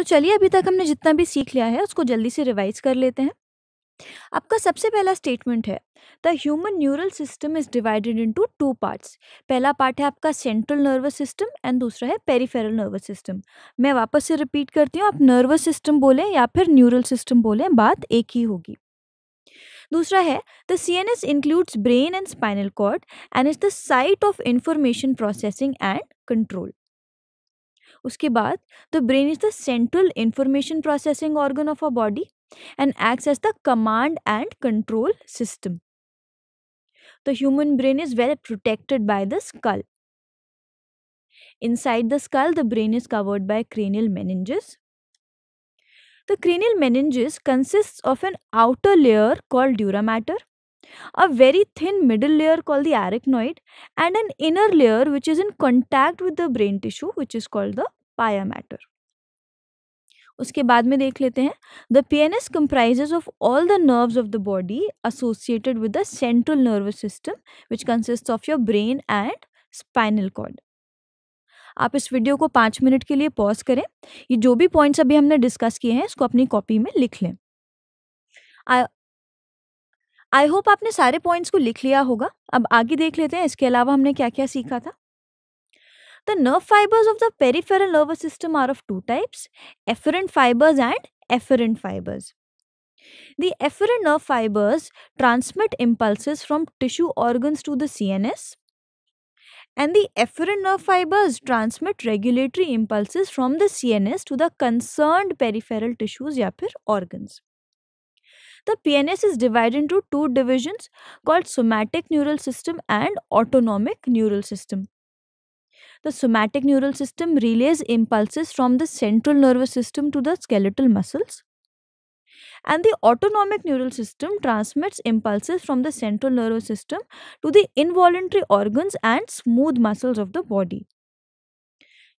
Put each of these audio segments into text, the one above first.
तो चलिए अभी तक हमने जितना भी सीख लिया है, उसको जल्दी से रिवाइज कर लेते हैं। आपका सबसे पहला स्टेटमेंट है the human neural system is divided into two parts पहला पार्ट है आपका सेंट्रल नर्वस सिस्टम एंड दूसरा है पेरिफेरल नर्वस सिस्टम मैं वापस से रिपीट करती हूँ, आप नर्वस सिस्टम बोलें या फिर न्यूरल सिस्टम बोलें, बात एक ही होगी। दूसरा है the C N S includes brain and spinal cord and is the site of information processing and control उसके बाद the brain is the central information processing organ of a body and act as the command and control system the human brain is well protected by the skull inside the skull the brain is covered by cranial meninges the cranial meninges consist of an outer layer called dura mater a very thin middle layer called the arachnoid, and an inner layer which is in contact with the brain tissue which is called the pia mater. उसके बाद में देख लेते हैं the P N S comprises of all the nerves of the body associated with the central nervous system which consist of your brain and spinal cord आप इस video को पाँच मिनट के लिए पॉज करें। ये जो भी पॉइंट्स अभी हमने डिस्कस किए हैं इसको अपनी कॉपी में लिख लें। आई होप आपने सारे पॉइंट्स को लिख लिया होगा। अब आगे देख लेते हैं, इसके अलावा हमने क्या क्या सीखा था। The nerve fibres of the peripheral nervous system are of two types, afferent fibres and efferent fibres. The afferent nerve fibres transmit impulse from tissue organ to the C N S and the efferent nerve fibres transmit regulatory impulse from the C N S to the concern peripheral tissues या फिर organs. The PNS is divided into two divisions called somatic neural system and autonomic neural system. The somatic neural system relays impulses from the central nervous system to the skeletal muscles. And the autonomic neural system transmits impulses from the central nervous system to the involuntary organs and smooth muscles of the body.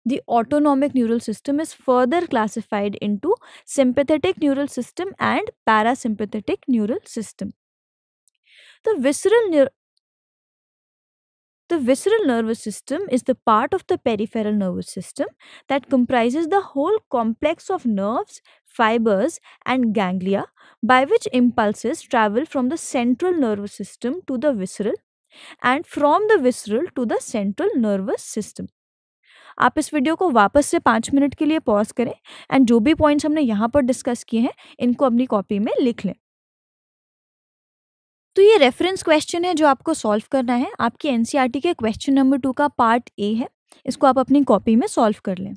The autonomic neural system is further classified into sympathetic neural system and parasympathetic neural system. The visceral the visceral nervous system is the part of the peripheral nervous system that comprises the whole complex of nerves, fibers, and ganglia by which impulses travel from the central nervous system to the visceral and from the visceral to the central nervous system. आप इस video को वापस से पाँच minute के लिए pause करें and जो भी पॉइंट्स हमने यहाँ पर डिस्कस किए हैं, इनको अपनी कॉपी में लिख लें। तो ये रेफरेंस क्वेश्चन है जो आपको सॉल्व करना है। आपकी एनसीईआरटी के क्वेश्चन नंबर टू का पार्ट ए है। इसको आप अपनी कॉपी में सॉल्व कर लें।